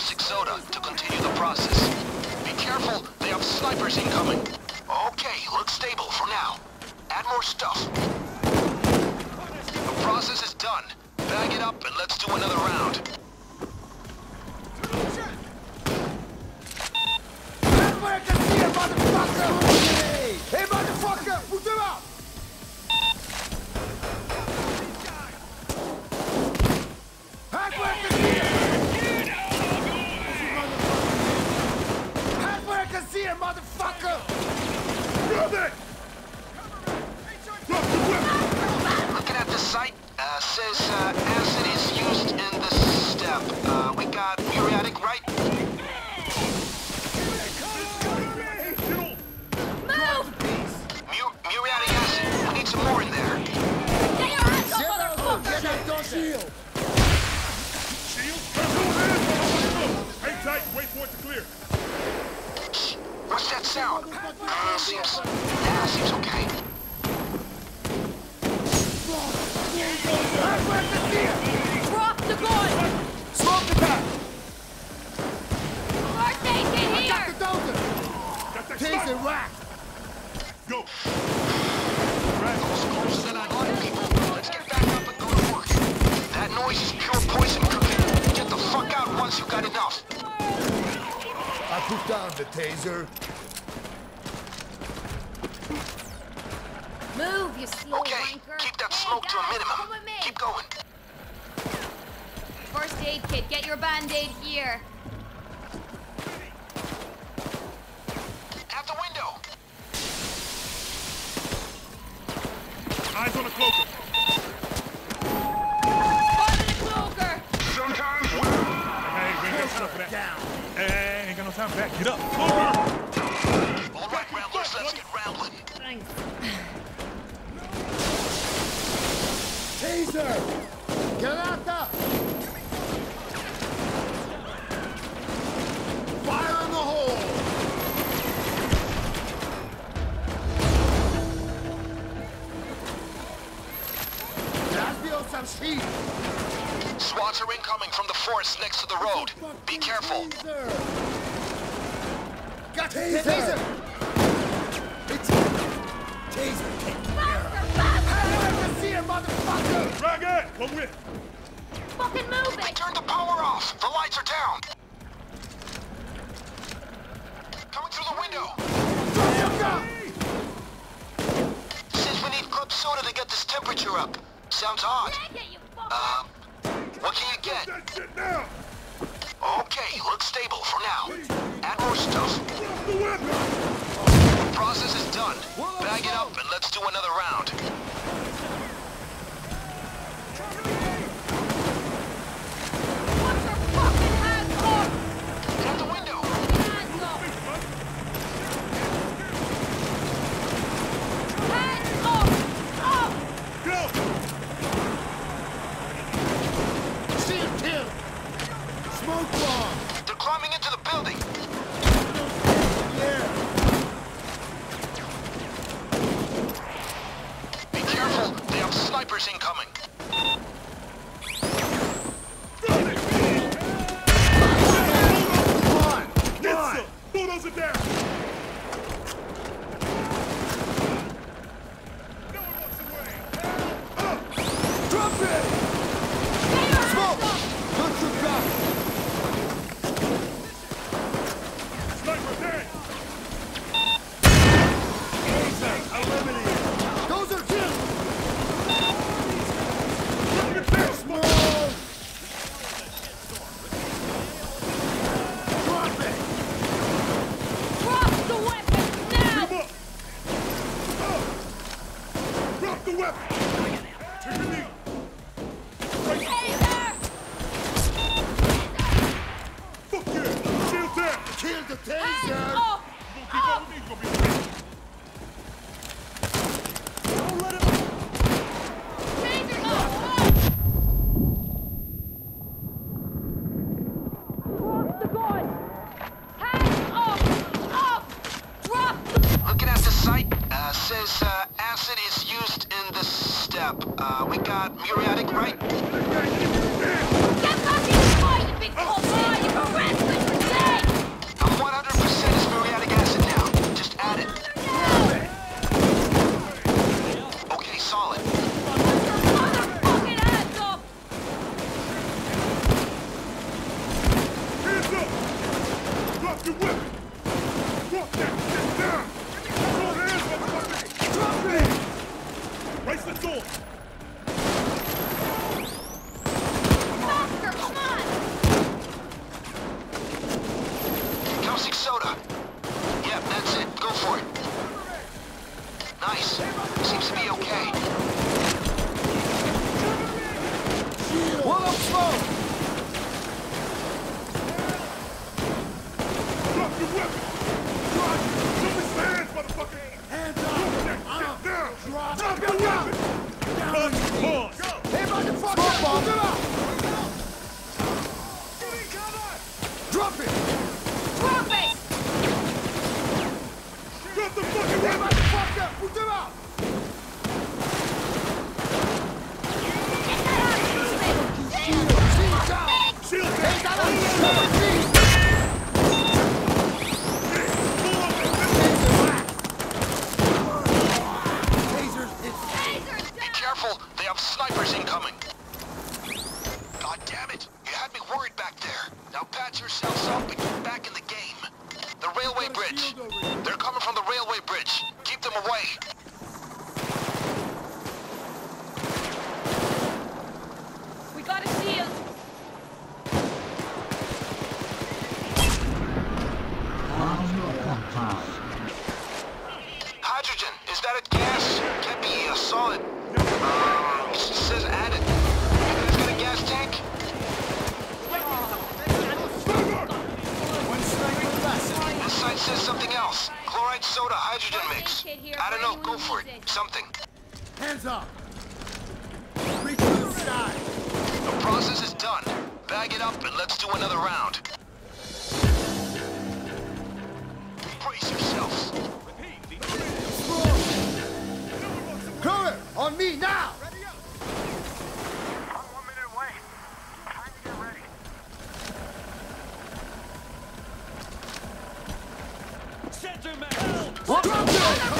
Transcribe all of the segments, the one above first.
caustic soda to continue the process. Be careful, they have snipers incoming. Okay, looks stable for now. Add more stuff. The process is done. Bag it up and let's do another round. Hardware Garcia, motherfucker! Hey, hey It! Drop the weapon! Looking at the site, uh, says uh, acid is used in the step. Uh, we got muriatic, right? Sound? Uh, seems... Yeah, seems okay. Drop the gun! Smoke attack! First aid kit Got here! the dozer! Got that Taser shot! rack! Go! It's closer than I'd like, people. Let's get back up and go to work. That noise is pure poison cooking. Get the fuck out once you got enough. I put down the taser. Move, you slow Okay, wanker! keep that Hey, smoke to a minimum. Come with me! Keep going. First aid kit, get your band-aid here. At the window. Eyes on the cloaker! Spotted a cloaker! Sometimes Hey, we ain't got time for that. Down. Hey, hey, ain't got no time for that. Get up! Cloaker! All right, Ramblers, let's get rambling. Thanks. Taser! Granata! Fire on the hole! Razbio some sheep! SWATs are incoming from the forest next to the road. Be careful. Taser! Got taser! Taser! It's... Taser! Motherfucker! Drag it! Come with! Fucking move They it! turned the power off. The lights are down. Coming through the window. Drop your gun! Says we need club soda to get this temperature up. Sounds odd. Take it! Um, what can you get? That shit now! Okay, looks stable for now. Add more stuff. The! Process is done. Bag it up and let's do another round. To the building! the board! Hands up! Up! Drop! Looking at the site, uh, says uh, acid is used in the step. Uh, we got muriatic, right? Get back in the fight, you big corpse! You're don't know. Go for it. Something. Hands up. Reach for the sky. The process is done. Bag it up and let's do another round. Brace yourselves. Cover! On me now! Center man! Drop it!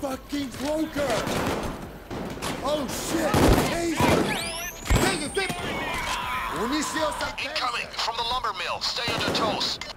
fucking cloaker! Oh shit! Taser! Incoming from the lumber mill. Stay under toast.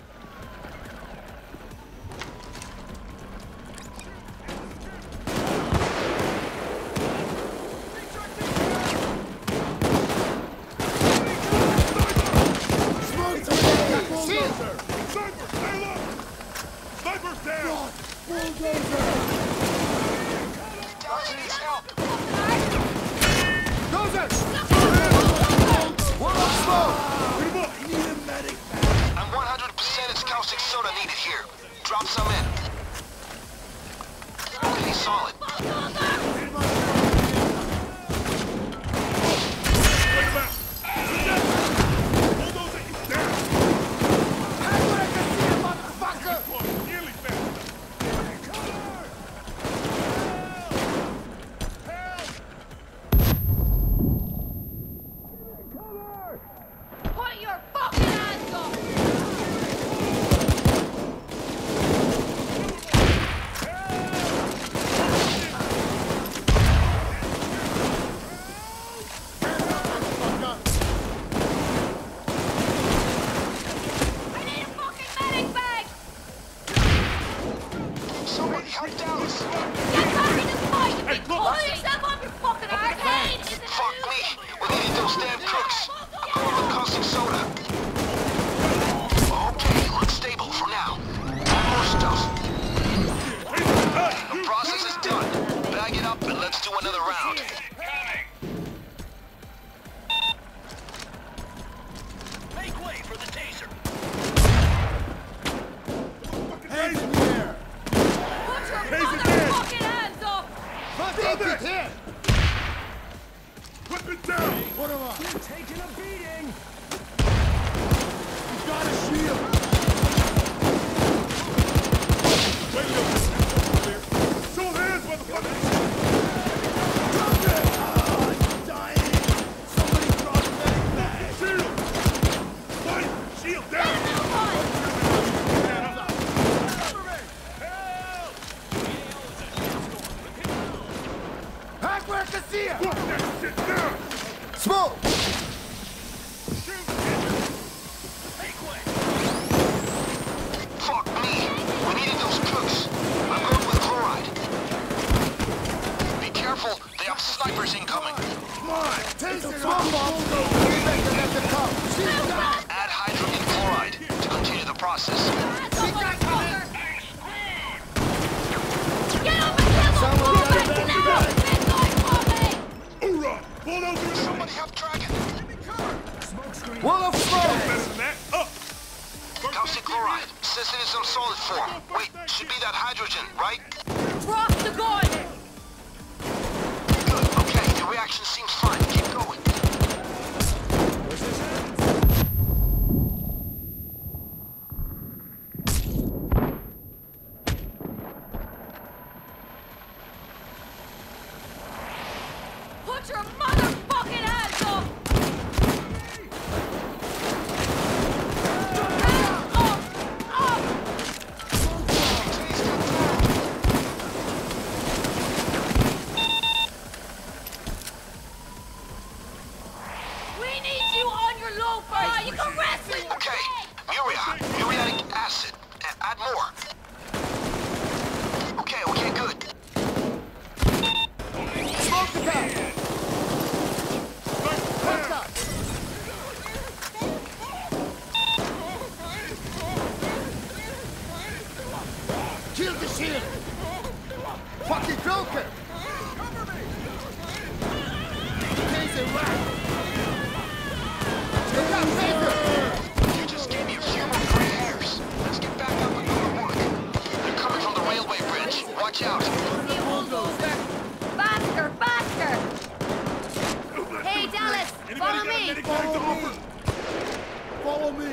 Me.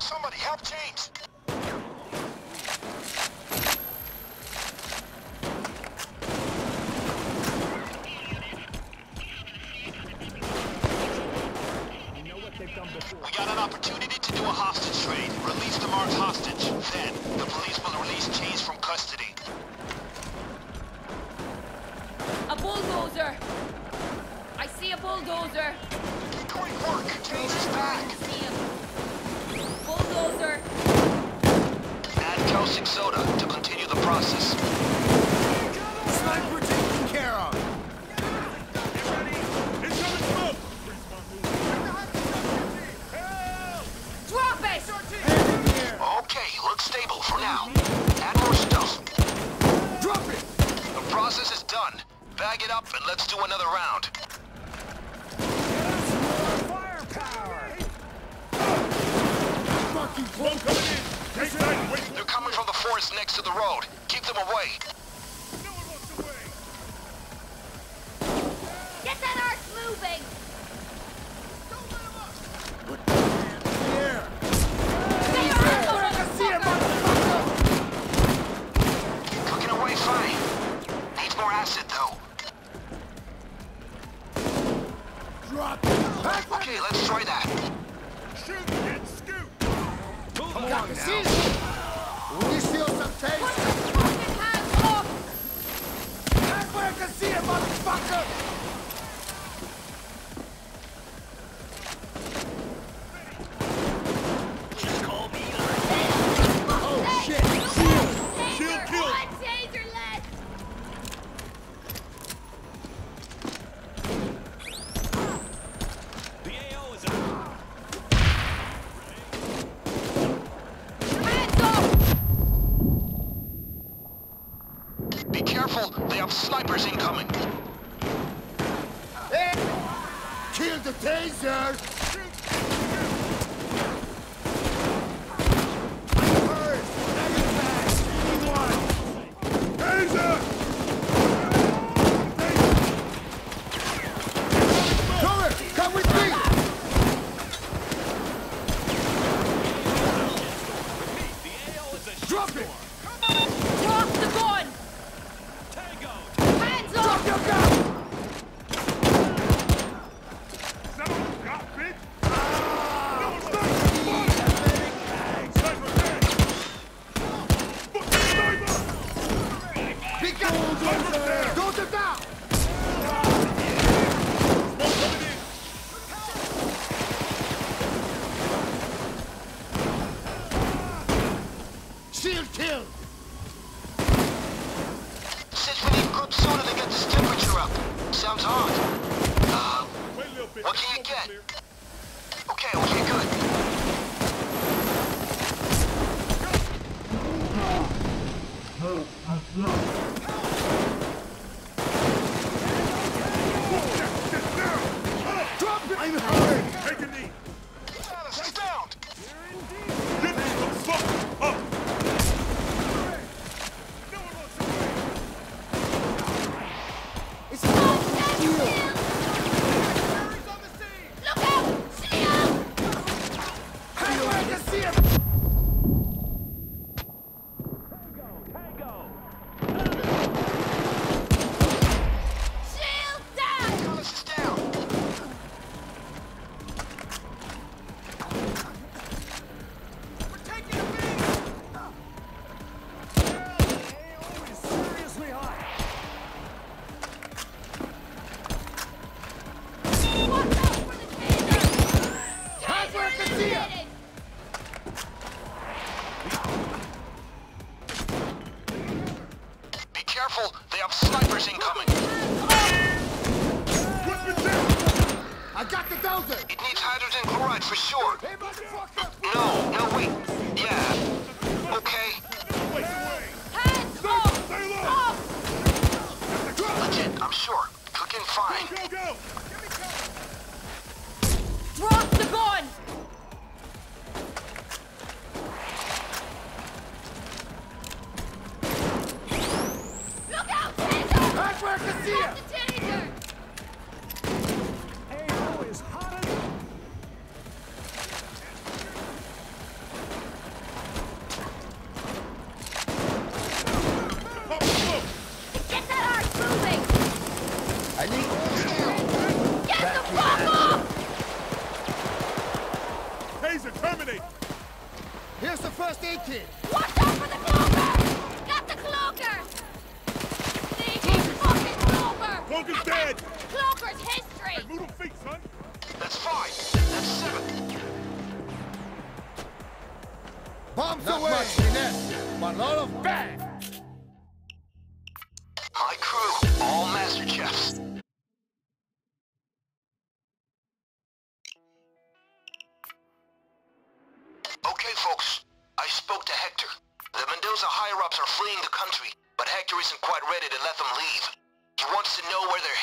Somebody help James.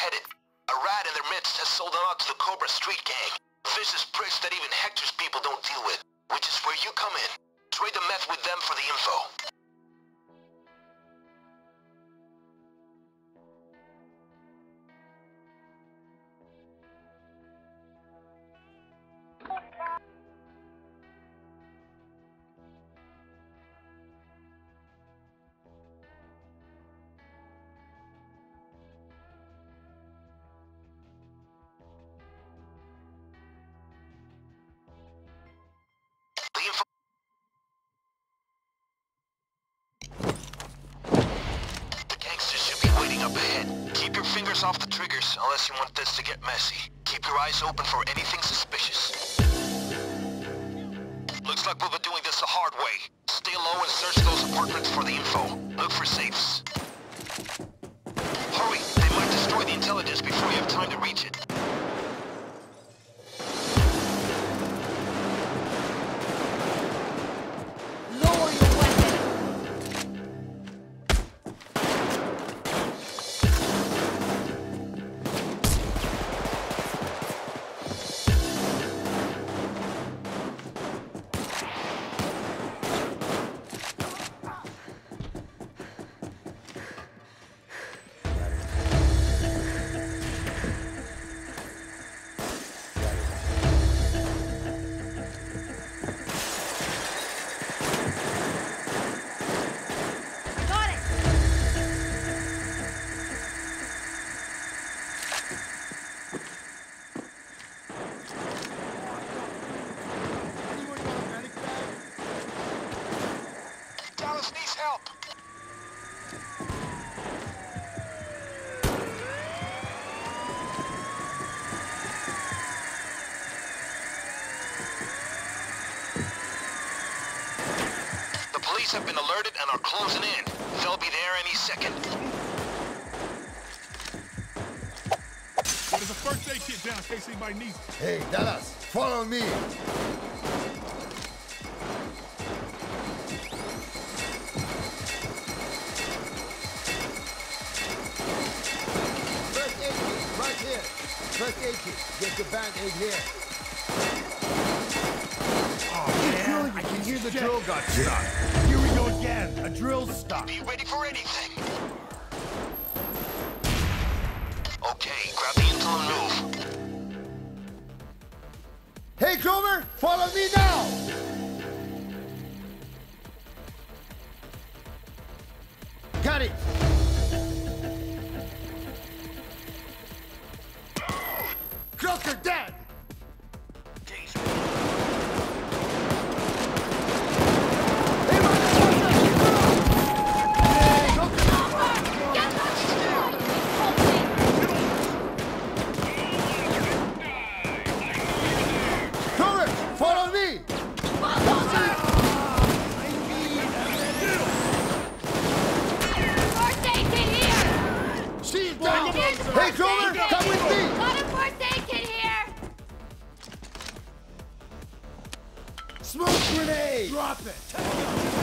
A rat in their midst has sold them out to the Cobra Street Gang. Vicious pricks that even Hector's people don't deal with. Which is where you come in. Trade the meth with them for the info. Troops have been alerted and are closing in. They'll be there any second. There's a first aid kit down facing my. Hey, Dallas, follow me. First aid kit. Get the band aid here. Oh, man. I can hear the drill got stuck again. A drill stuck. Be ready for anything. Okay, grab the intel and move. Hey, Kroger, follow me now. Smoke grenade! Drop it!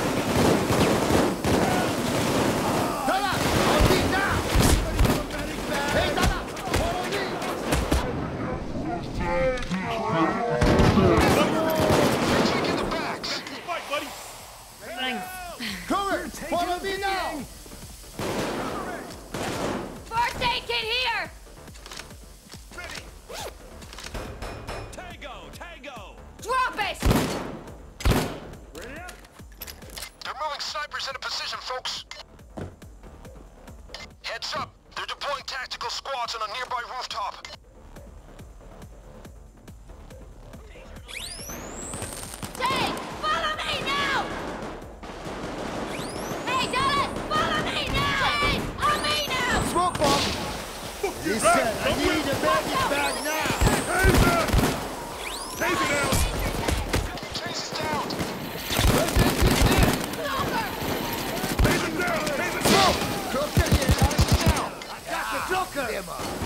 Hammer.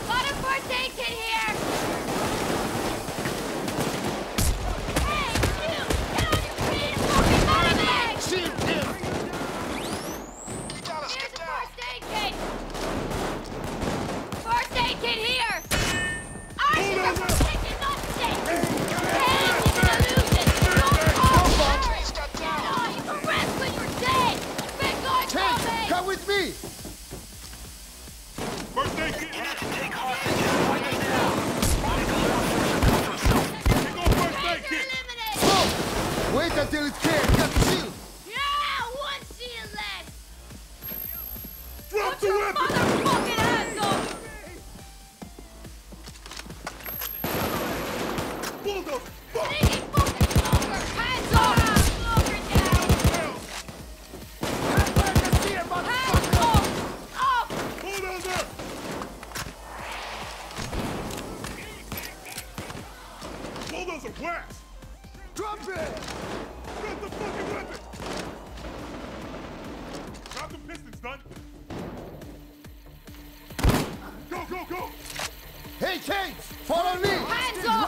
done. Go, go, go! Hey, Kate! Follow me! Hands up!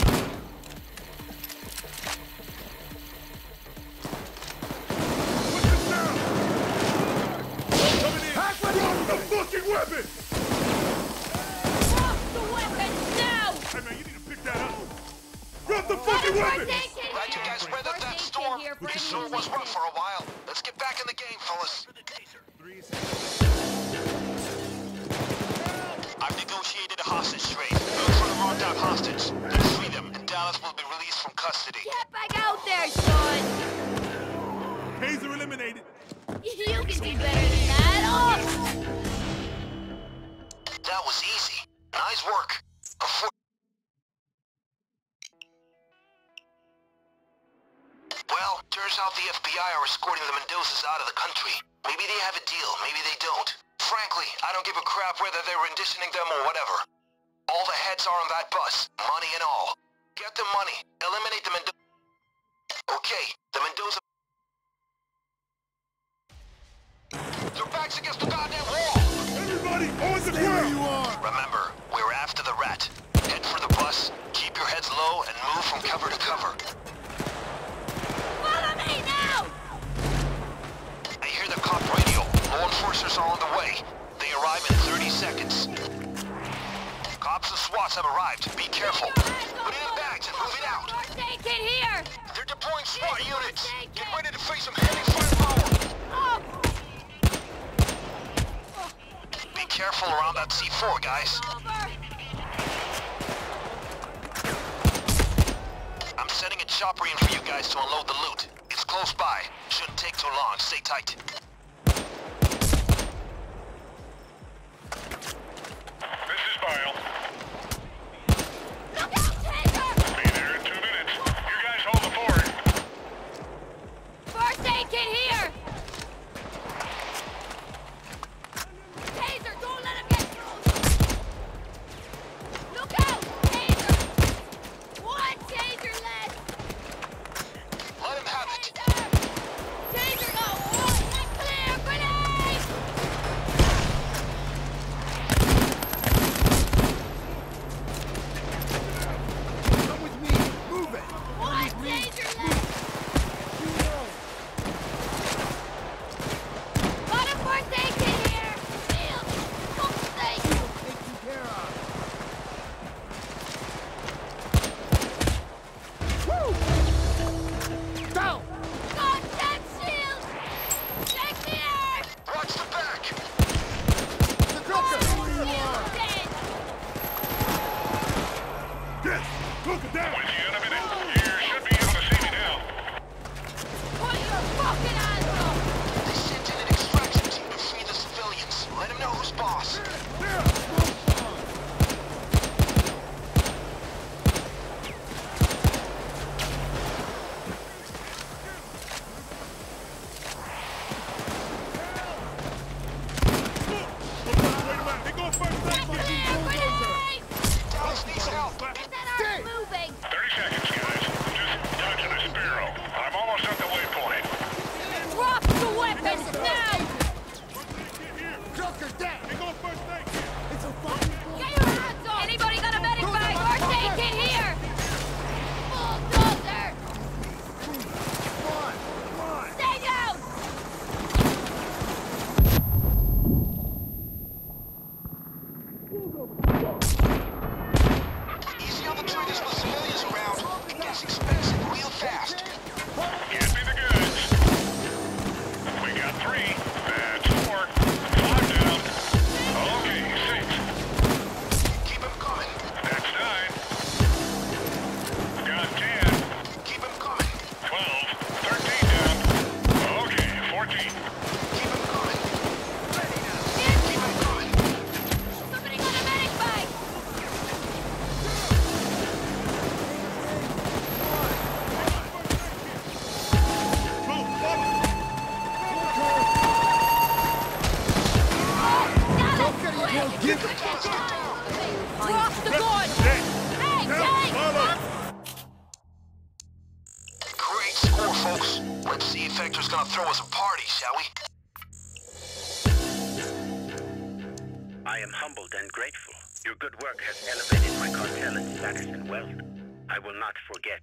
Have arrived. Be careful. Put it in bags and move it out. Taken here. They're deploying SWAT units. Get ready to face some heavy firepower. Be careful around that C4, guys. I'm sending a chopper in for you guys to unload the loot. It's close by. Shouldn't take too long. Stay tight. throw us a party, shall we? I am humbled and grateful. Your good work has elevated my cartel in status and wealth. I will not forget,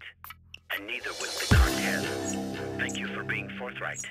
and neither will the cartel. Thank you for being forthright.